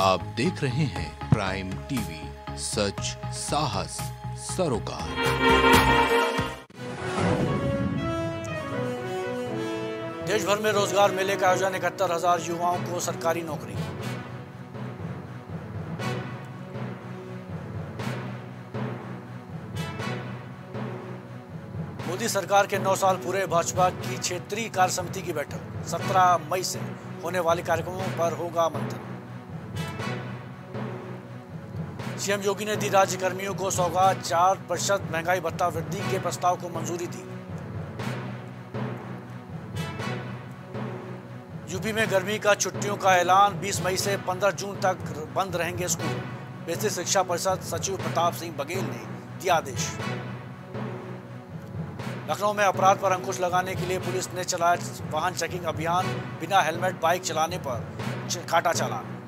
आप देख रहे हैं प्राइम टीवी सच, साहस, सरोकार। देश भर में रोज़गार मेले का आयोजन, इकहत्तर हज़ार युवाओं को सरकारी नौकरी। मोदी सरकार के नौ साल पूरे भाजपा की क्षेत्रीय कार्य समिति की बैठक 17 मई से होने वाले कार्यक्रमों पर होगा मंथन। सीएम योगी ने दी राज्य कर्मियों को सौगात, चार प्रतिशत महँगाई भत्ता, वृद्धि के प्रस्ताव को मंजूरी दी। यूपी में गर्मी का छुट्टियों का ऐलान 20 मई से 15 जून तक बंद रहेंगे स्कूल। बेसिक शिक्षा परिषद सचिव प्रताप सिंह बघेल ने दिया आदेश। लखनऊ में अपराध पर अंकुश लगाने के लिए पुलिस ने चलाया वाहन चेकिंग अभियान, बिना हेलमेट बाइक चलाने पर काटा चालान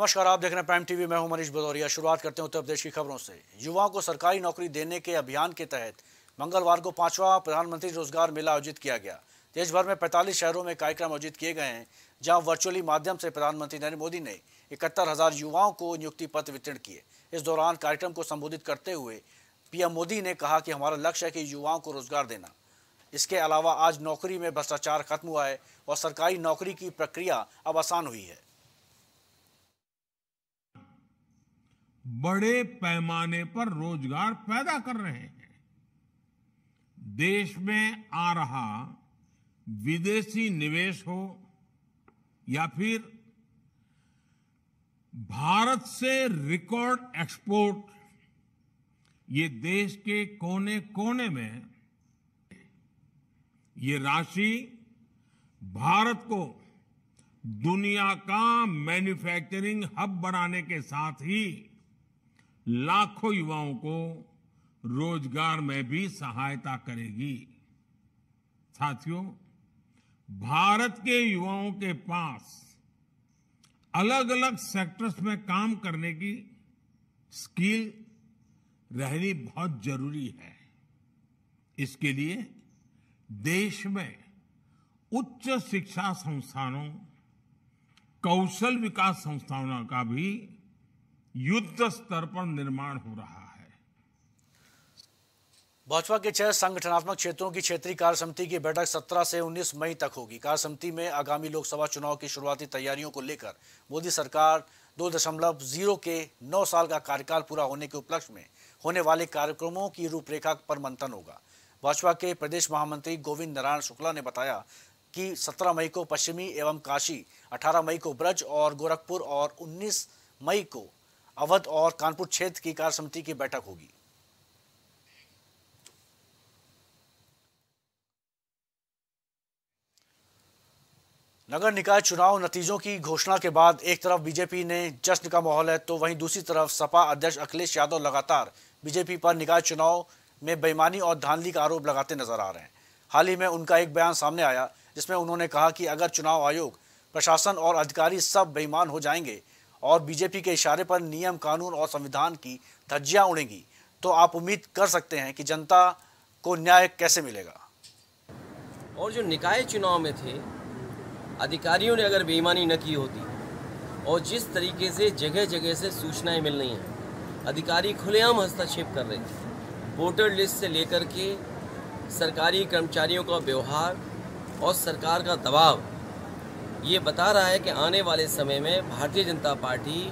नमस्कार, आप देख रहे हैं प्राइम टीवी मैं हूँ मनीष भदौरिया। शुरुआत करते हैं उत्तर प्रदेश की खबरों से। युवाओं को सरकारी नौकरी देने के अभियान के तहत मंगलवार को पांचवा प्रधानमंत्री रोज़गार मेला आयोजित किया गया। देश भर में 45 शहरों में कार्यक्रम आयोजित किए गए हैं, जहाँ वर्चुअली माध्यम से प्रधानमंत्री नरेंद्र मोदी ने इकहत्तर हज़ार युवाओं को नियुक्ति पत्र वितरण किए। इस दौरान कार्यक्रम को संबोधित करते हुए पीएम मोदी ने कहा कि हमारा लक्ष्य है कि युवाओं को रोज़गार देना। इसके अलावा आज नौकरी में भ्रष्टाचार खत्म हुआ है और सरकारी नौकरी की प्रक्रिया अब आसान हुई है। बड़े पैमाने पर रोज़गार पैदा कर रहे हैं। देश में आ रहा विदेशी निवेश हो या फिर भारत से रिकॉर्ड एक्सपोर्ट, ये देश के कोने कोने में ये राशि भारत को दुनिया का मैन्युफैक्चरिंग हब बनाने के साथ ही लाखों युवाओं को रोज़गार में भी सहायता करेगी। साथियों, भारत के युवाओं के पास अलग अलग सेक्टर्स में काम करने की स्किल रहनी बहुत ज़रूरी है। इसके लिए देश में उच्च शिक्षा संस्थानों, कौशल विकास संस्थानों का भी युद्ध स्तर पर निर्माण हो रहा है। भाजपा के छह संगठनात्मक क्षेत्रों की क्षेत्रीय कार्य समिति की बैठक 17 से 19 मई तक होगी। कार्य समिति में आगामी लोकसभा चुनाव की शुरुआती तैयारियों को लेकर मोदी सरकार दो दशमलव ज़ीरो के नौ साल का कार्यकाल पूरा होने के उपलक्ष्य में होने वाले कार्यक्रमों की रूपरेखा पर मंथन होगा। भाजपा के प्रदेश महामंत्री गोविंद नारायण शुक्ला ने बताया कि 17 मई को पश्चिमी एवं काशी 18 मई को ब्रज और गोरखपुर और 19 मई को अवध और कानपुर क्षेत्र की कार्य समिति की बैठक होगी। नगर निकाय चुनाव नतीजों की घोषणा के बाद एक तरफ़ बीजेपी ने जश्न का माहौल है तो वहीं दूसरी तरफ़ सपा अध्यक्ष अखिलेश यादव लगातार बीजेपी पर निकाय चुनाव में बेईमानी और धांधली का आरोप लगाते नज़र आ रहे हैं। हाल ही में उनका एक बयान सामने आया, जिसमें उन्होंने कहा कि अगर चुनाव आयोग, प्रशासन और अधिकारी सब बेईमान हो जाएँगे और बीजेपी के इशारे पर नियम, कानून और संविधान की धज्जियाँ उड़ेंगी। तो आप उम्मीद कर सकते हैं कि जनता को न्याय कैसे मिलेगा? और जो निकाय चुनाव में थे, अधिकारियों ने अगर बेईमानी न की होती, और जिस तरीके से जगह जगह से सूचनाएँ मिल रही हैं, अधिकारी खुलेआम हस्तक्षेप कर रहे थे। वोटर लिस्ट से लेकर के सरकारी कर्मचारियों का व्यवहार और सरकार का दबाव ये बता रहा है कि आने वाले समय में भारतीय जनता पार्टी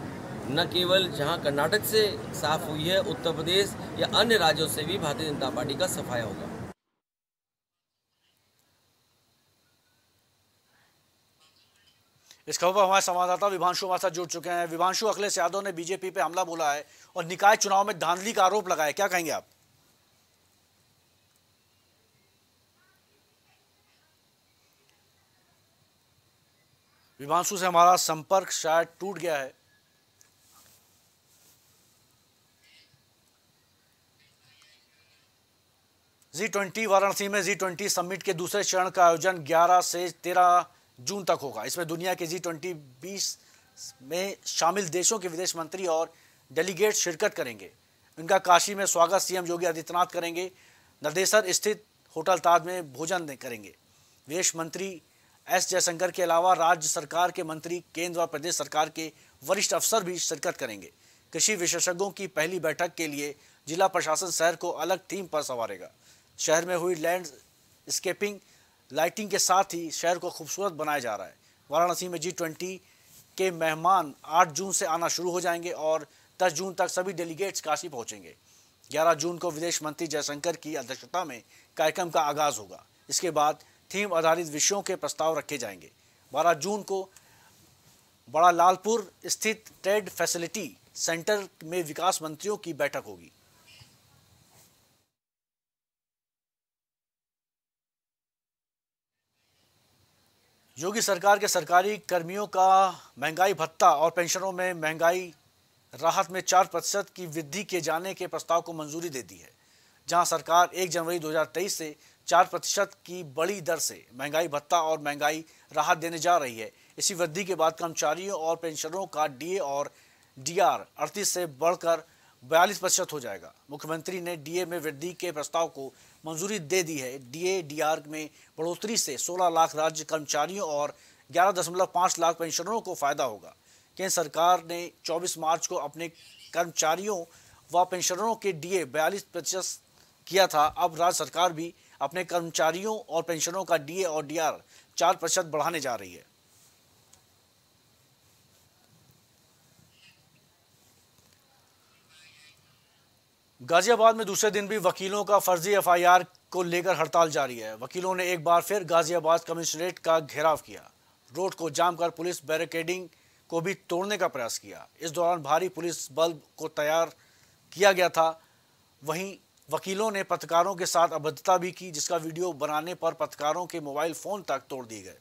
न केवल जहाँ कर्नाटक से साफ़ हुई है, उत्तर प्रदेश या अन्य राज्यों से भी भारतीय जनता पार्टी का सफाया होगा। इस खबर पर हमारे संवाददाता विभांशु हमारे साथ जुड़ चुके हैं। विभांशु, अखिलेश यादव ने बीजेपी पे हमला बोला है और निकाय चुनाव में धांधली का आरोप लगाया क्या कहेंगे आप? विभांशु से हमारा संपर्क शायद टूट गया है। जी ट्वेंटी वाराणसी में जी ट्वेंटी समिट के दूसरे चरण का आयोजन 11 से 13 जून तक होगा। इसमें दुनिया के जी ट्वेंटी बीस में शामिल देशों के विदेश मंत्री और डेलीगेट शिरकत करेंगे। इनका काशी में स्वागत सीएम योगी आदित्यनाथ करेंगे। नदेसर स्थित होटल ताज में भोजन करेंगे। विदेश मंत्री एस जयशंकर के अलावा राज्य सरकार के मंत्री, केंद्र और प्रदेश सरकार के वरिष्ठ अफसर भी शिरकत करेंगे। कृषि विशेषज्ञों की पहली बैठक के लिए जिला प्रशासन शहर को अलग थीम पर संवारेगा। शहर में हुई लैंड स्केपिंग, लाइटिंग के साथ ही शहर को खूबसूरत बनाया जा रहा है। वाराणसी में जी ट्वेंटी के मेहमान 8 जून से आना शुरू हो जाएँगे और 10 जून तक सभी डेलीगेट्स काशी पहुँचेंगे। 11 जून को विदेश मंत्री जयशंकर की अध्यक्षता में कार्यक्रम का आगाज़ होगा। इसके बाद थीम आधारित विषयों के प्रस्ताव रखे जाएँगे। 12 जून को बड़ा लालपुर स्थित ट्रेड फैसिलिटी सेंटर में विकास मंत्रियों की बैठक होगी। योगी सरकार के सरकारी कर्मियों का महँगाई भत्ता और पेंशनों में महँगाई राहत में चार प्रतिशत की वृद्धि किए जाने के प्रस्ताव को मंजूरी दे दी है, जहाँ सरकार एक जनवरी 2023 से चार प्रतिशत की बड़ी दर से महँगाई भत्ता और महँगाई राहत देने जा रही है। इसी वृद्धि के बाद कर्मचारियों और पेंशनरों का डीए और डीआर अड़तीस से बढ़कर बयालीस प्रतिशत हो जाएगा। मुख्यमंत्री ने डीए में वृद्धि के प्रस्ताव को मंजूरी दे दी है। डीए, डीआर में बढ़ोतरी से 16 लाख राज्य कर्मचारियों और 11.5 लाख पेंशनरों को फ़ायदा होगा। केंद्र सरकार ने 24 मार्च को अपने कर्मचारियों व पेंशनरों के डीए बयालीस प्रतिशत किया था। अब राज्य सरकार भी अपने कर्मचारियों और पेंशनरों का डीए और डीआर चार प्रतिशत बढ़ाने जा रही है। गाजियाबाद में दूसरे दिन भी वकीलों का फर्जी एफआईआर को लेकर हड़ताल जारी है। वकीलों ने एक बार फिर गाजियाबाद कमिश्नरेट का घेराव किया। रोड को जाम कर पुलिस बैरिकेडिंग को भी तोड़ने का प्रयास किया। इस दौरान भारी पुलिस बल को तैयार किया गया था। वहीं वकीलों ने पत्रकारों के साथ अभद्रता भी की, जिसका वीडियो बनाने पर पत्रकारों के मोबाइल फ़ोन तक तोड़ दिए गए।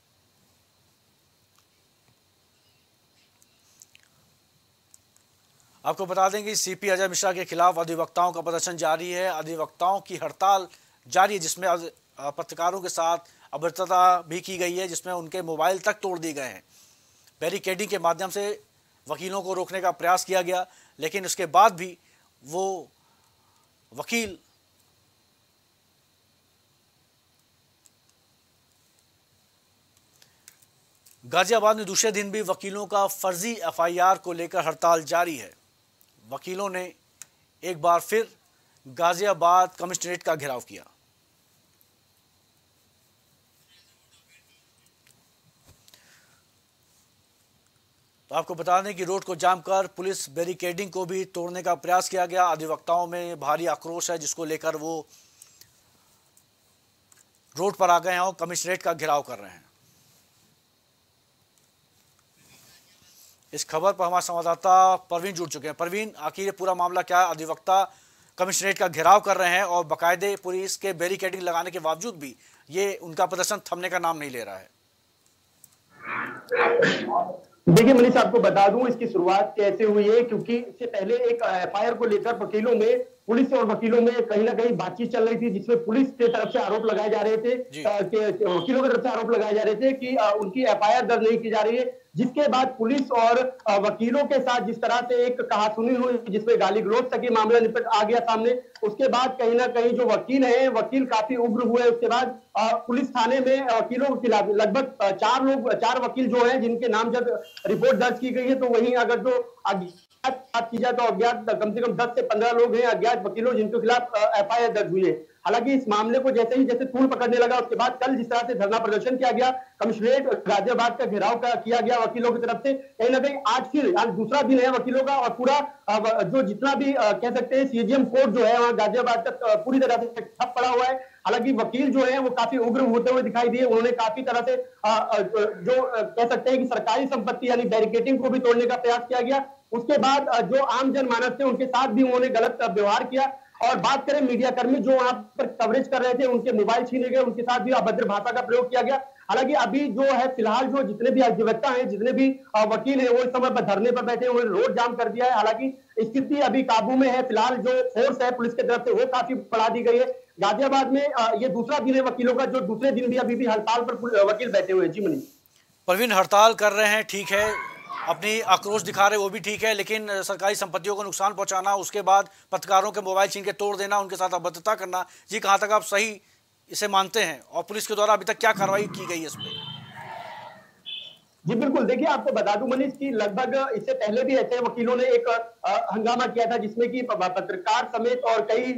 आपको बता दें कि सीपी अजय मिश्रा के खिलाफ अधिवक्ताओं का प्रदर्शन जारी है। अधिवक्ताओं की हड़ताल जारी है, जिसमें पत्रकारों के साथ अभद्रता भी की गई है, जिसमें उनके मोबाइल तक तोड़ दिए गए हैं। बैरिकेडिंग के माध्यम से वकीलों को रोकने का प्रयास किया गया, लेकिन उसके बाद भी वो वकील। गाजियाबाद में दूसरे दिन भी वकीलों का फर्जी एफआईआर को लेकर हड़ताल जारी है। वकीलों ने एक बार फिर गाजियाबाद कमिश्नरेट का घेराव किया। तो आपको बता दें कि रोड को जाम कर पुलिस बैरिकेडिंग को भी तोड़ने का प्रयास किया गया। अधिवक्ताओं में भारी आक्रोश है, जिसको लेकर वो रोड पर आ गए हैं और कमिश्नरेट का घेराव कर रहे हैं। इस खबर पर हमारे संवाददाता परवीन जुड़ चुके हैं। परवीन, आखिर ये पूरा मामला क्या है? अधिवक्ता कमिश्नरेट का घेराव कर रहे हैं और बाकायदे पुलिस के बैरिकेडिंग लगाने के बावजूद भी ये उनका प्रदर्शन थमने का नाम नहीं ले रहा है। देखिए मनीष आपको बता दूँ इसकी शुरुआत कैसे हुई है क्योंकि इससे पहले एक एफआईआर को लेकर वकीलों में पुलिस और वकीलों में कहीं ना कहीं बातचीत चल रही थी जिसमें पुलिस के तरफ़ से आरोप लगाए जा रहे थे वकीलों की तरफ़ से आरोप लगाए जा रहे थे कि उनकी एफआईआर दर्ज नहीं की जा रही है। जिसके बाद पुलिस और वकीलों के साथ जिस तरह से एक कहा सुनी हुई जिसमें गाली गलोच तक मामला निपट आ गया सामने, उसके बाद कहीं ना कहीं जो वकील है, वकील काफ़ी उग्र हुए। उसके बाद पुलिस थाने में वकीलों के खिलाफ लगभग चार लोग, चार वकील जो है, जिनके नाम जब रिपोर्ट दर्ज की गई है तो वहीं अगर जो बात की जाए तो अज्ञात, कम से कम दस से पंद्रह लोग हैं अज्ञात वकीलों जिनके खिलाफ एफआईआर दर्ज हुई है। हालाँकि इस मामले को जैसे ही जैसे तूल पकड़ने लगा, उसके बाद कल जिस तरह से धरना प्रदर्शन किया गया, कमिश्नरेट गाजियाबाद का घेराव किया गया वकीलों की तरफ़ से, कहीं ना कहीं आज फिर, आज दूसरा दिन है वकीलों का और पूरा जो जितना भी कह सकते हैं सीजीएम कोर्ट जो है वहाँ गाजियाबाद तक पूरी तरह से ठप पड़ा हुआ है। हालाँकि वकील जो है वो काफ़ी उग्र होते हुए दिखाई दिए, उन्होंने काफ़ी तरह से जो कह सकते हैं कि सरकारी संपत्ति यानी बैरिकेटिंग को भी तोड़ने का प्रयास किया गया। उसके बाद जो आम जनमानस थे उनके साथ भी उन्होंने गलत व्यवहार किया। और बात करें मीडिया कर्मी जो वहाँ पर कवरेज कर रहे थे, उनके मोबाइल छीने गए, उनके साथ भी अभद्र भाषा का प्रयोग किया गया। हालाँकि अभी जो है, फ़िलहाल जो जितने भी अधिवक्ता हैं, जितने भी वकील हैं, वो इस समय पर धरने पर बैठे हैं, उन्होंने रोड जाम कर दिया है। हालाँकि स्थिति अभी काबू में है, फ़िलहाल जो फोर्स है पुलिस की तरफ़ से, वो काफ़ी बढ़ा दी गई है। गाजियाबाद में ये दूसरा दिन है वकीलों का, जो दूसरे दिन भी अभी भी हड़ताल पर वकील बैठे हुए हैं। जी मनी प्रवीण, हड़ताल कर रहे हैं, ठीक है। अपनी आक्रोश दिखा रहे वो भी ठीक है, लेकिन सरकारी संपत्तियों को नुकसान पहुंचाना, उसके बाद पत्रकारों के मोबाइल छीन के तोड़ देना, उनके साथ अभद्रता करना जी कहाँ तक आप सही इसे मानते हैं? और पुलिस के द्वारा अभी तक क्या कार्रवाई की गई है इसमें जी, बिल्कुल। देखिए, आपको बता दूँ मनीष, की लगभग इससे पहले भी ऐसे वकीलों ने एक हंगामा किया था, जिसमें कि पत्रकार समेत और कई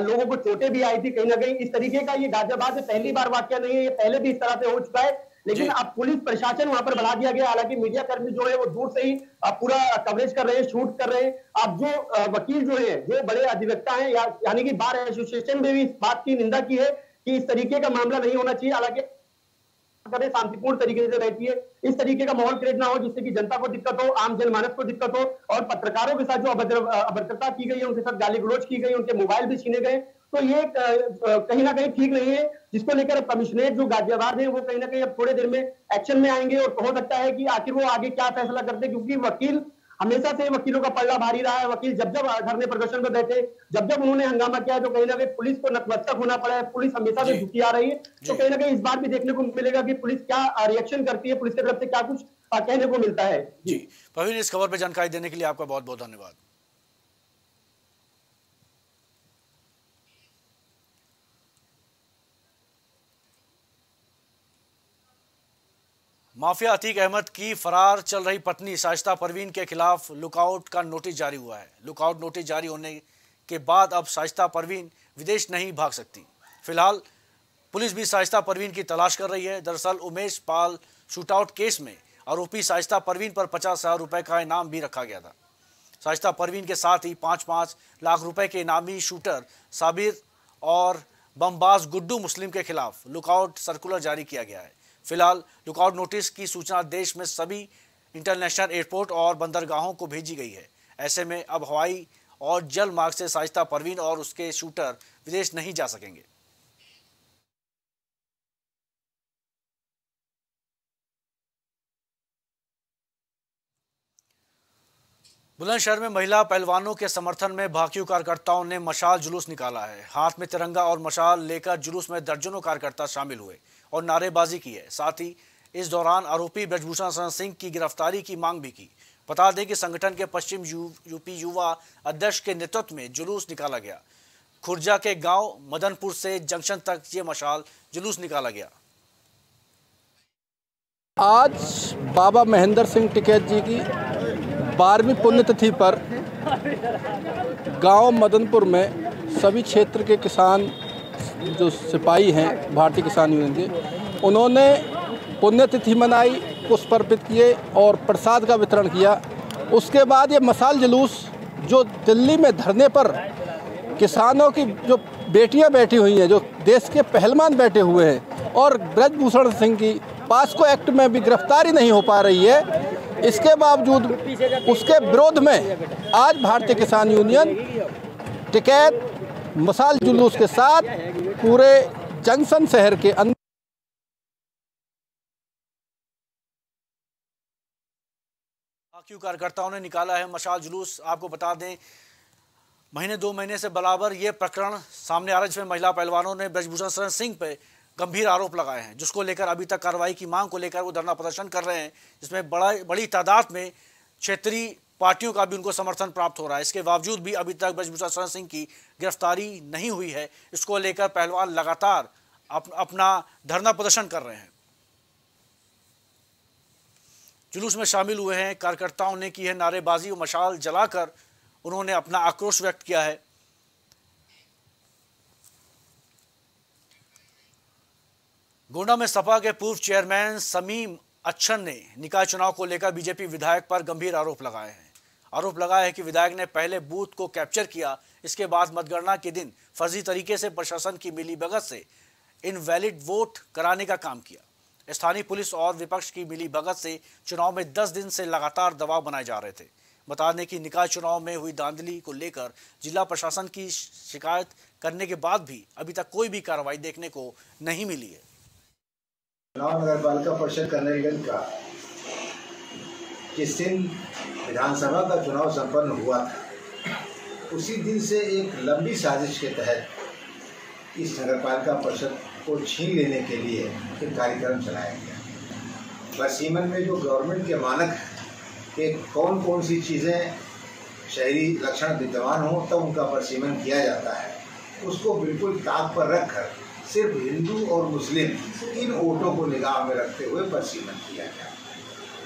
लोगों को चोटें भी आई थी कहीं ना कहीं। इस तरीके का ये गाजियाबाद में पहली बार वाक्य नहीं है, ये पहले भी इस तरह से हो चुका है। लेकिन अब पुलिस प्रशासन वहाँ पर बढ़ा दिया गया। हालाँकि मीडिया कर्मी जो है वो दूर से ही पूरा कवरेज कर रहे हैं शूट कर रहे हैं। अब जो वकील जो है जो बड़े अधिवक्ता है या, यानी कि बार एसोसिएशन ने भी इस बात की निंदा की है कि इस तरीके का मामला नहीं होना चाहिए। हालाँकि करें शांतिपूर्ण तरीके से रहती है। इस तरीके का माहौल क्रिएट ना हो जिससे कि जनता को दिक्कत हो आम जनमानस को दिक्कत हो और पत्रकारों के साथ जो अभद्रता की गई है उनके साथ गाली गलोच की गई उनके मोबाइल भी छीने गए। तो ये कहीं ना कहीं ठीक नहीं है। जिसको लेकर कमिश्नरेट जो गाजियाबाद है वो कहीं ना कहीं अब थोड़े देर में एक्शन में आएँगे और हो सकता है कि आखिर वो आगे क्या फैसला करते क्योंकि वकील हमेशा से वकीलों का पल्ला भारी रहा है। वकील जब जब धरने प्रदर्शन पर बैठे जब जब उन्होंने हंगामा किया तो कहीं ना कहीं पुलिस को नतमस्तक होना पड़ा है। पुलिस हमेशा से झुकी आ रही है। तो कहीं ना कहीं इस बात भी देखने को मिलेगा कि पुलिस क्या रिएक्शन करती है पुलिस की तरफ़ से क्या कुछ कहने को मिलता है। जी। प्रवीण इस खबर पर जानकारी देने के लिए आपका बहुत बहुत धन्यवाद। माफिया अतीक अहमद की फरार चल रही पत्नी साजिदा परवीन के खिलाफ लुकआउट का नोटिस जारी हुआ है। लुकआउट नोटिस जारी होने के बाद अब साजिदा परवीन विदेश नहीं भाग सकती। फ़िलहाल पुलिस भी साजिदा परवीन की तलाश कर रही है। दरअसल उमेश पाल शूटआउट केस में आरोपी साजिदा परवीन पर पचास हज़ार रुपए का इनाम भी रखा गया था। साजिदा परवीन के साथ ही पाँच पाँच लाख रुपए के इनामी शूटर साबिर और बमबाज गुड्डू मुस्लिम के खिलाफ लुकआउट सर्कुलर जारी किया गया है। फ़िलहाल लुकआउट नोटिस की सूचना देश में सभी इंटरनेशनल एयरपोर्ट और बंदरगाहों को भेजी गई है। ऐसे में अब हवाई और जल मार्ग से साजिदा परवीन और उसके शूटर विदेश नहीं जा सकेंगे। बुलंदशहर में महिला पहलवानों के समर्थन में भाकियू कार्यकर्ताओं ने मशाल जुलूस निकाला है। हाथ में तिरंगा और मशाल लेकर जुलूस में दर्जनों कार्यकर्ता शामिल हुए। और नारेबाजी की है। साथ ही इस दौरान आरोपी ब्रजभूषण शरण सिंह की गिरफ्तारी की मांग भी की। बता दें कि संगठन के पश्चिम यू, यूपी युवा अध्यक्ष के नेतृत्व में जुलूस निकाला गया। खुर्जा के गाँव मदनपुर से जंक्शन तक ये मशाल जुलूस निकाला गया। आज बाबा महेंद्र सिंह टिकैत जी की बारहवीं पुण्यतिथि पर गाँव मदनपुर में सभी क्षेत्र के किसान जो सिपाही हैं, भारतीय किसान यूनियन के, उन्होंने पुण्यतिथि मनाई, पुष्प अर्पित किए और प्रसाद का वितरण किया। उसके बाद ये मसाल जुलूस जो दिल्ली में धरने पर किसानों की जो बेटियाँ बैठी हुई हैं, जो देश के पहलवान बैठे हुए हैं और ब्रजभूषण सिंह की पास्को एक्ट में भी गिरफ्तारी नहीं हो पा रही है, इसके बावजूद उसके विरोध में आज भारतीय किसान यूनियन टिकैत मसाल जुलूस के साथ पूरे जंक्शन शहर के अंदर क्यों कार्यकर्ताओं ने निकाला है मशाल जुलूस। आपको बता दें, महीने दो महीने से बराबर ये प्रकरण सामने आ रहा है, जिसमें महिला पहलवानों ने ब्रजभूषण शरण सिंह पे गंभीर आरोप लगाए हैं, जिसको लेकर अभी तक कार्रवाई की मांग को लेकर वो धरना प्रदर्शन कर रहे हैं, जिसमें बड़ा बड़ी तादाद में क्षेत्रीय पार्टियों का भी उनको समर्थन प्राप्त हो रहा है। इसके बावजूद भी अभी तक ब्रजभूषण सिंह की गिरफ्तारी नहीं हुई है। इसको लेकर पहलवान लगातार अप, अपना धरना प्रदर्शन कर रहे हैं। जुलूस में शामिल हुए हैं कार्यकर्ताओं ने की है नारेबाजी और मशाल जलाकर उन्होंने अपना आक्रोश व्यक्त किया है। गोंडा में सपा के पूर्व चेयरमैन समीम अच्छन ने निकाय चुनाव को लेकर बीजेपी विधायक पर गंभीर आरोप लगाए हैं। आरोप लगाया है कि विधायक ने पहले बूथ को कैप्चर किया, इसके बाद मतगणना के दिन फर्जी तरीके से प्रशासन की मिली भगत से इनवैलिड वोट कराने का काम किया। स्थानीय पुलिस और विपक्ष की मिली भगत से चुनाव में 10 दिन से लगातार दबाव बनाए जा रहे थे। बता दें कि निकाय चुनाव में हुई धांधली को लेकर जिला प्रशासन की शिकायत करने के बाद भी अभी तक कोई भी कार्रवाई देखने को नहीं मिली है। चुनाव नगर पालिका परिषद का जिस दिन विधानसभा का चुनाव संपन्न हुआ था। उसी दिन से एक लंबी साजिश के तहत इस नगर पालिका परिषद को छीन लेने के लिए एक कार्यक्रम चलाया गया। बरसीमन में जो गवर्नमेंट के मानक हैं, कि कौन कौन सी चीज़ें शहरी लक्षण विद्यमान हो, तब उनका बरसीमन किया जाता है। उसको बिल्कुल ताक पर रखकर सिर्फ़ हिंदू और मुस्लिम इन वोटों को निगाह में रखते हुए बरसीमन किया गया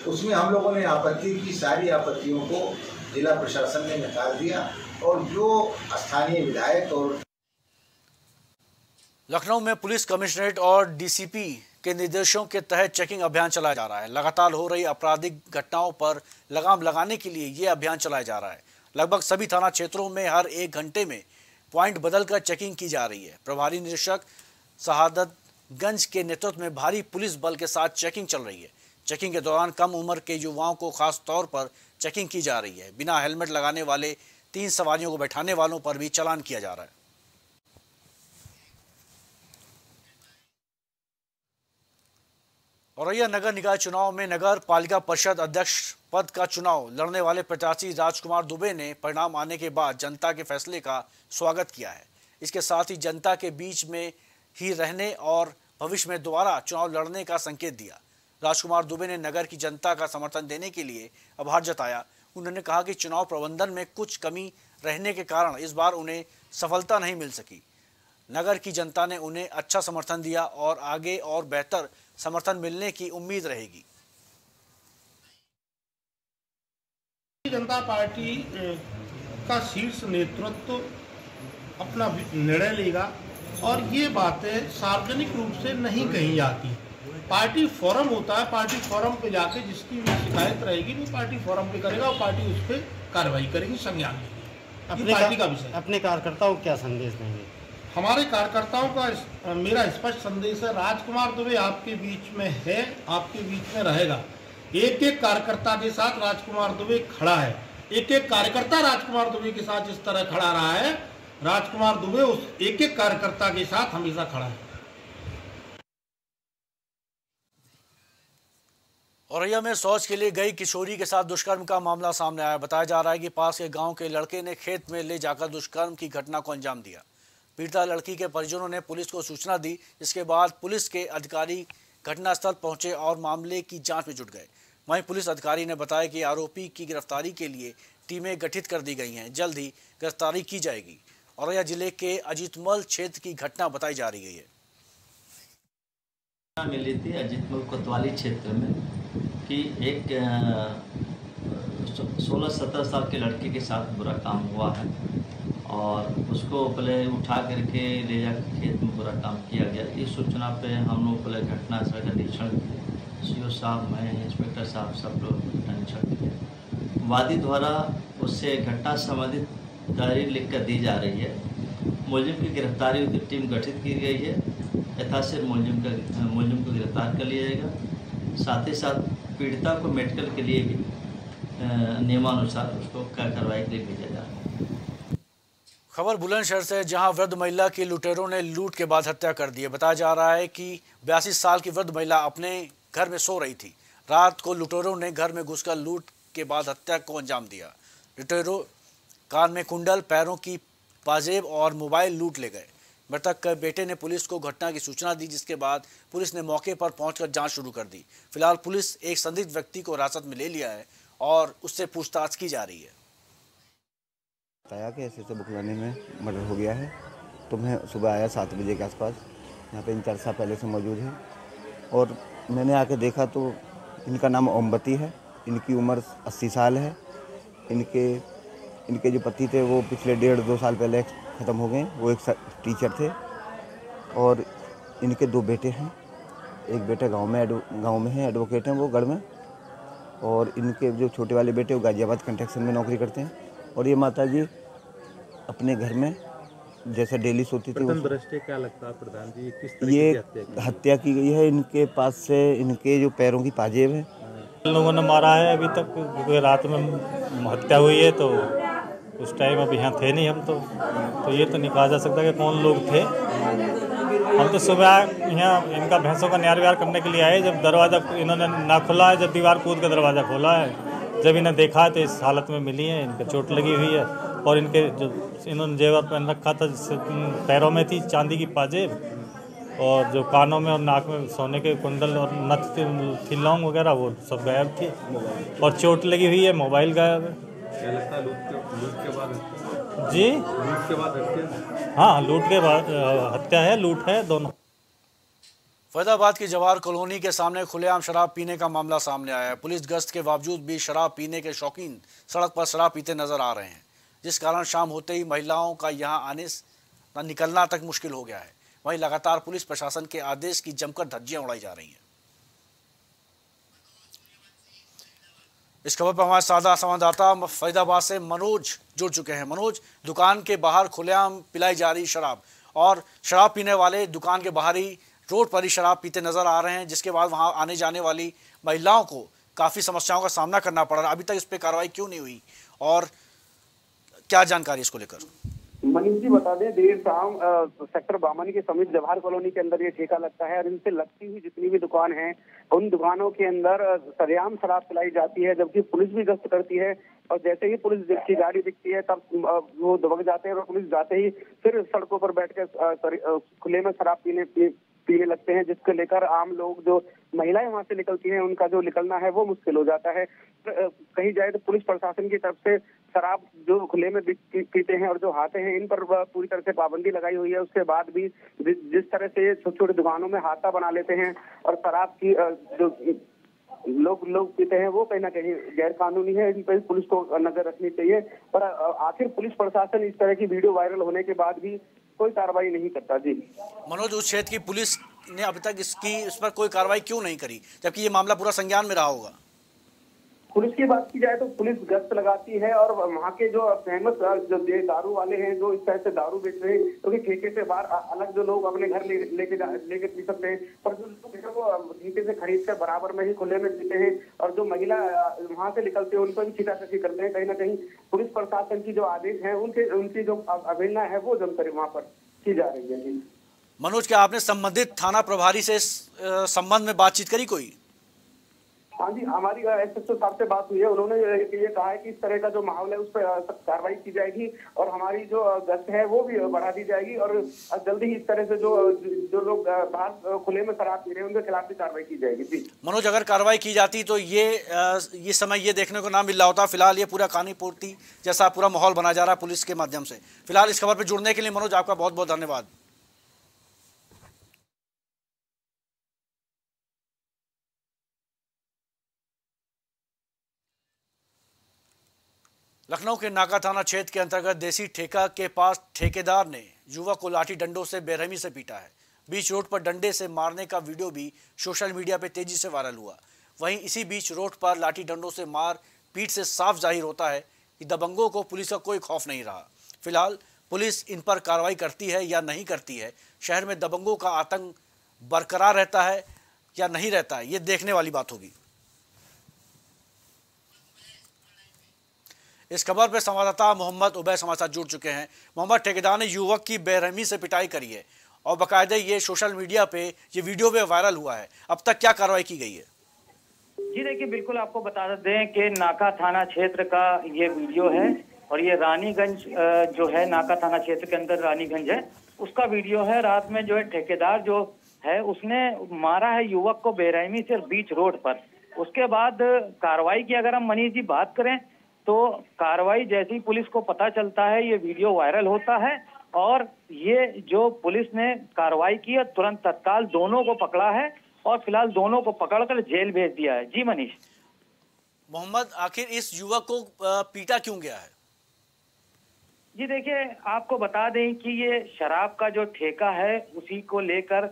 उसमें हम लोगों ने आपत्ति की, सारी आपत्तियों को जिला प्रशासन ने निकाल दिया और जो स्थानीय विधायक और लखनऊ में पुलिस कमिश्नरेट और डीसीपी के निर्देशों के तहत चेकिंग अभियान चलाया जा रहा है। लगातार हो रही आपराधिक घटनाओं पर लगाम लगाने के लिए ये अभियान चलाया जा रहा है। लगभग सभी थाना क्षेत्रों में हर एक घंटे में पॉइंट बदलकर चेकिंग की जा रही है। प्रभारी निरीक्षक शहादतगंज के नेतृत्व में भारी पुलिस बल के साथ चेकिंग चल रही है। चेकिंग के दौरान कम उम्र के युवाओं को खास तौर पर चेकिंग की जा रही है। बिना हेलमेट लगाने वाले तीन सवारियों को बैठाने वालों पर भी चलान किया जा रहा है। औरैया नगर निकाय चुनाव में नगर पालिका परिषद अध्यक्ष पद का चुनाव। लड़ने वाले प्रत्याशी राजकुमार दुबे ने परिणाम आने के बाद जनता के फैसले का स्वागत किया है। इसके साथ ही जनता के बीच में ही रहने और भविष्य में दोबारा चुनाव लड़ने का संकेत दिया। राजकुमार दुबे ने नगर की जनता का समर्थन देने के लिए आभार जताया। उन्होंने कहा कि चुनाव प्रबंधन में कुछ कमी रहने के कारण इस बार उन्हें सफलता नहीं मिल सकी। नगर की जनता ने उन्हें अच्छा समर्थन दिया और आगे और बेहतर समर्थन मिलने की उम्मीद रहेगी। जनता पार्टी का शीर्ष नेतृत्व तो अपना निर्णय लेगा और ये बातें सार्वजनिक रूप से नहीं कही जाती। पार्टी फोरम होता है पार्टी फोरम पे जाके जिसकी भी शिकायत रहेगी वो पार्टी फोरम पे करेगा और पार्टी उस पर कार्रवाई करेगी संज्ञान लेगी। अपने पार्टी का विषय अपने कार्यकर्ताओं को क्या संदेश देंगे? हमारे कार्यकर्ताओं का मेरा स्पष्ट संदेश है राजकुमार दुबे आपके बीच में है आपके बीच में रहेगा। एक एक कार्यकर्ता के साथ राजकुमार दुबे खड़ा है। एक एक कार्यकर्ता राजकुमार दुबे के साथ जिस तरह खड़ा रहा है। राजकुमार दुबे उस एक एक कार्यकर्ता के साथ हमेशा खड़ा है। औरैया में शौच के लिए गई किशोरी के साथ दुष्कर्म का मामला सामने आया। बताया जा रहा है कि पास के गाँव के लड़के ने खेत में ले जाकर दुष्कर्म की घटना को अंजाम दिया। पीड़िता लड़की के परिजनों ने पुलिस को सूचना दी, जिसके बाद पुलिस के अधिकारी घटनास्थल पहुँचे और मामले की जाँच में जुट गए। वहीं पुलिस अधिकारी ने बताया कि आरोपी की गिरफ्तारी के लिए टीमें गठित कर दी गई हैं। जल्द ही गिरफ्तारी की जाएगी। औरैया ज़िले के अजीतमल क्षेत्र की घटना बताई जा रही है। मिली थी अजीतमल कोतवाली क्षेत्र में। कि एक सोलह सत्रह साल के लड़के के साथ बुरा काम हुआ है और उसको पहले उठा करके ले जा खेत में बुरा काम किया गया। इस सूचना पे हम लोग पहले घटना स्थल का निरीक्षण सी साहब, मैं, इंस्पेक्टर साहब सब लोग निरीक्षण किए। वादी द्वारा उससे घटना संबंधित तहरीर लिख कर दी जा रही है। मुलजिम की गिरफ्तारी की टीम गठित की गई है। यथाशीघ्र मुलजिम का, मुलजिम को गिरफ़्तार कर लिया जाएगा। साथ ही साथ पीड़िता को मेडिकल के लिए भी नियमानुसार उसको कार्रवाई के लिए भेजा जा रहा है। खबर बुलंदशहर से जहाँ वृद्ध महिला की लुटेरों ने लूट के बाद हत्या कर दी है। बताया जा रहा है कि बयासी साल की वृद्ध महिला अपने घर में सो रही थी। रात को लुटेरों ने घर में घुसकर लूट के बाद हत्या को अंजाम दिया। लुटेरों कान में कुंडल, पैरों की पाजेब और मोबाइल लूट ले गए। मृतक के बेटे ने पुलिस को घटना की सूचना दी, जिसके बाद पुलिस ने मौके पर पहुंचकर जाँच शुरू कर दी। फ़िलहाल पुलिस एक संदिग्ध व्यक्ति को हिरासत में ले लिया है और उससे पूछताछ की जा रही है। बताया कि ऐसे ऐसे बुकलाने में मर्डर हो गया है। तो मैं सुबह आया सात बजे के आसपास। यहाँ पे इन चार साल पहले से मौजूद है। और मैंने आके देखा तो इनका नाम ओमबती है। इनकी उम्र अस्सी साल है। इनके इनके जो पति थे वो पिछले डेढ़ दो साल पहले ख़त्म हो गए। वो एक टीचर थे और इनके दो बेटे हैं। एक बेटा गाँव में गाँव में है एडवोकेट हैं वो गढ़ में। और इनके जो छोटे वाले बेटे वो गाजियाबाद कंस्ट्रक्शन में नौकरी करते हैं। और ये माता जी अपने घर में जैसा डेली सोती थी क्या लगता है प्रधान जी? किस तरह ये हत्या, हत्या की गई है। इनके पास से इनके जो पैरों की पाजेब है। लोगों ने मारा है। अभी तक क्योंकि रात में हत्या हुई है तो उस टाइम अब यहाँ थे नहीं हम तो तो ये तो नहीं कहा जा सकता कि कौन लोग थे। हम तो सुबह यहाँ इनका भैंसों का न्यार व्यार करने के लिए आए जब दरवाज़ा इन्होंने ना खुला है जब दीवार कूद का दरवाज़ा खोला है जब इन्हें देखा है तो इस हालत में मिली है इनका चोट लगी हुई है और इनके जो इन्होंने जेवर पहन रखा था जिससे पैरों में थी चांदी की पाजेब और जो कानों में और नाक में सोने के कुंडल और नथ थी, थी लौंग वगैरह वो सब गायब थी और चोट लगी हुई है मोबाइल गायब है। क्या लगता है लूट के लूट के बाद जी? लूट के बाद हत्या? हाँ लूट के बाद हत्या है लूट है दोनों। फैजाबाद की जवाहर कॉलोनी के सामने खुलेआम शराब पीने का मामला सामने आया है। पुलिस गश्त के बावजूद भी शराब पीने के शौकीन सड़क पर शराब पीते नज़र आ रहे हैं। जिस कारण शाम होते ही महिलाओं का यहाँ आने निकलना तक मुश्किल हो गया है। वहीं लगातार पुलिस प्रशासन के आदेश की जमकर धज्जियाँ उड़ाई जा रही हैं। इस खबर पर हमारे सादा संवाददाता फरीदाबाद से मनोज जुड़ चुके हैं। मनोज, दुकान के बाहर खुलेआम पिलाई जा रही शराब और शराब पीने वाले दुकान के बाहर ही रोड पर ही शराब पीते नज़र आ रहे हैं, जिसके बाद वहाँ आने जाने वाली महिलाओं को काफ़ी समस्याओं का सामना करना पड़ रहा है। अभी तक इस पर कार्रवाई क्यों नहीं हुई और क्या जानकारी इसको लेकर? मनीष जी बता दें, देर शाम सेक्टर बामनी के समीप जवाहर कॉलोनी के अंदर ये ठेका लगता है और इनसे लगती हुई जितनी भी दुकान है, उन दुकानों के अंदर सरेआम शराब पिलाई जाती है, जबकि पुलिस भी गश्त करती है और जैसे ही पुलिस की गाड़ी दिखती है, तब वो दबक जाते हैं और पुलिस जाते ही फिर सड़कों पर बैठ कर खुले में शराब पीने पीने लगते हैं, जिसको लेकर आम लोग जो महिलाएँ वहाँ से निकलती हैं, उनका जो निकलना है वो मुश्किल हो जाता है। कही जाए तो पुलिस प्रशासन की तरफ़ से शराब जो खुले में पीते हैं और जो हाथे हैं, इन पर पूरी तरह से पाबंदी लगाई हुई है। उसके बाद भी जिस तरह से ये छोटी छोटी दुकानों में हाथा बना लेते हैं और शराब की जो लोग लोग पीते हैं, वो कहीं ना कहीं गैर कानूनी है। इन पर पुलिस को नज़र रखनी चाहिए। पर आखिर पुलिस प्रशासन इस तरह की वीडियो वायरल होने के बाद भी कोई कार्रवाई नहीं करता। जी। मनोज, उस क्षेत्र की पुलिस ने अभी तक इसकी, इस पर कोई कार्रवाई क्यों नहीं करी? जबकि ये मामला पूरा संज्ञान में रहा होगा। पुलिस की बात की जाए तो पुलिस गश्त लगाती है और वहाँ के जो फ़ेमस जो दारू वाले हैं, जो इस तरह से दारू बेच रहे हैं, क्योंकि तो ठेके से बाहर अलग जो लोग अपने घर लेके लेके पी सकते हैं पर जो लोग हैं वो ठेके से खरीद कर बराबर में ही खुले में पीते हैं और जो महिला वहाँ से निकलते हैं, उन पर भी छीटाछी करते हैं, कहीं ना कहीं पुलिस प्रशासन की जो आदेश है, उनके, उनकी जो अ- अवहेलना है, वो जमकर वहाँ पर की जा रही है। मनोज क्या आपने संबंधित थाना प्रभारी से संबंध में बातचीत करी कोई? हाँ जी हमारी एस एस साहब से बात हुई है। उन्होंने ये कहा है कि इस तरह का जो माहौल है उस पर सख्त कार्रवाई की जाएगी और हमारी जो गश्त है वो भी बढ़ा दी जाएगी और जल्दी ही इस तरह से जो जो लोग बाहर खुले में शराब पी रहे हैं उनके खिलाफ भी कार्रवाई की जाएगी। जी। मनोज अगर कार्रवाई की जाती तो ये ये समय ये देखने को ना मिल रहा होता। फ़िलहाल ये पूरा कहानी पूर्ति जैसा पूरा माहौल बना जा रहा है पुलिस के माध्यम से। फ़िलहाल इस खबर पर जुड़ने के लिए मनोज आपका बहुत बहुत धन्यवाद। लखनऊ के नाका थाना क्षेत्र के अंतर्गत देसी ठेका के पास ठेकेदार ने युवक को लाठी डंडों से बेरहमी से पीटा है। बीच रोड पर डंडे से मारने का वीडियो भी सोशल मीडिया पर तेज़ी से वायरल हुआ। वहीं इसी बीच रोड पर लाठी डंडों से मार, पीट से साफ़ ज़ाहिर होता है कि दबंगों को पुलिस का कोई खौफ नहीं रहा। फ़िलहाल पुलिस इन पर कार्रवाई करती है या नहीं करती है, शहर में दबंगों का आतंक बरकरार रहता है या नहीं रहता है, ये देखने वाली बात होगी। इस खबर पर संवाददाता मोहम्मद उबैद हमारे साथ जुड़ चुके हैं। मोहम्मद, ठेकेदार ने युवक की बेरहमी से पिटाई करी है और बाकायदे ये सोशल मीडिया पे ये वीडियो भी वायरल हुआ है। अब तक क्या कार्रवाई की गई है? जी देखिए, बिल्कुल आपको बता दें कि नाका थाना क्षेत्र का ये वीडियो है और ये रानीगंज जो है नाका थाना क्षेत्र के अंदर रानीगंज है। उसका वीडियो है, रात में जो है ठेकेदार जो है उसने मारा है युवक को बेरहमी से बीच रोड पर। उसके बाद कार्रवाई की अगर हम मनीष जी बात करें तो कार्रवाई जैसी पुलिस को पता चलता है ये वीडियो वायरल होता है और ये जो पुलिस ने कार्रवाई की है तुरंत तत्काल दोनों को पकड़ा है और फ़िलहाल दोनों को पकड़कर जेल भेज दिया है। जी मनीष। मोहम्मद आखिर इस युवक को पीटा क्यों गया है? जी देखिए आपको बता दें कि ये शराब का जो ठेका है उसी को लेकर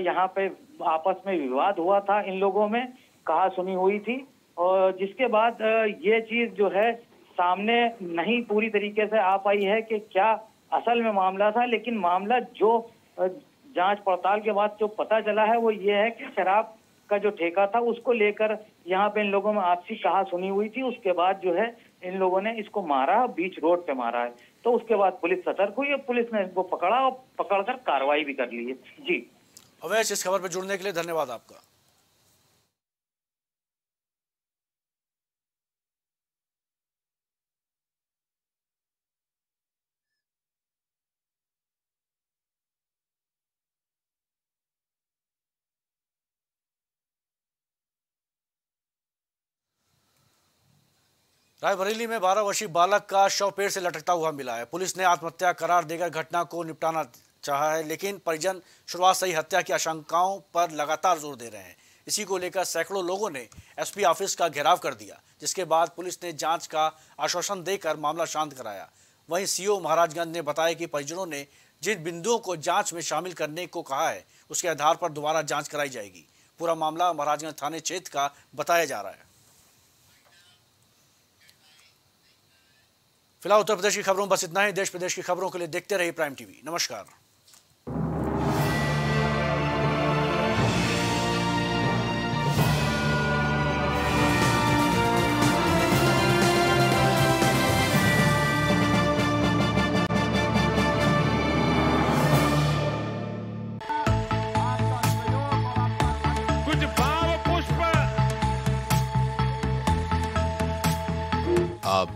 यहाँ पे आपस में विवाद हुआ था इन लोगों में। कहा सुनी हुई थी। और जिसके बाद ये चीज़ जो है सामने नहीं पूरी तरीके से आ पाई है कि क्या असल में मामला था, लेकिन मामला जो जाँच पड़ताल के बाद जो पता चला है वो ये है कि शराब का जो ठेका था उसको लेकर यहाँ पे इन लोगों में आपसी कहा सुनी हुई थी। उसके बाद जो है इन लोगों ने इसको मारा, बीच रोड पे मारा है। तो उसके बाद पुलिस सतर्क हुई पुलिस ने इसको पकड़ा और पकड़कर कार्रवाई भी कर ली है। जी। अवैश, इस खबर पर जुड़ने के लिए धन्यवाद आपका। रायबरेली में 12 वर्षीय बालक का शव पेड़ से लटकता हुआ मिला है। पुलिस ने आत्महत्या करार देकर घटना को निपटाना चाहा है, लेकिन परिजन शुरुआत से ही हत्या की आशंकाओं पर लगातार ज़ोर दे रहे हैं। इसी को लेकर सैकड़ों लोगों ने एसपी ऑफ़िस का घेराव कर दिया, जिसके बाद पुलिस ने जाँच का आश्वासन देकर मामला शांत कराया। वहीं सीओ महाराजगंज ने बताया कि परिजनों ने जिन बिंदुओं को जाँच में शामिल करने को कहा है, उसके आधार पर दोबारा जाँच कराई जाएगी। पूरा मामला महाराजगंज थाने क्षेत्र का बताया जा रहा है। फ़िलहाल उत्तर प्रदेश की खबरों बस इतना ही। देश प्रदेश की खबरों के लिए देखते रहिए प्राइम टीवी। नमस्कार।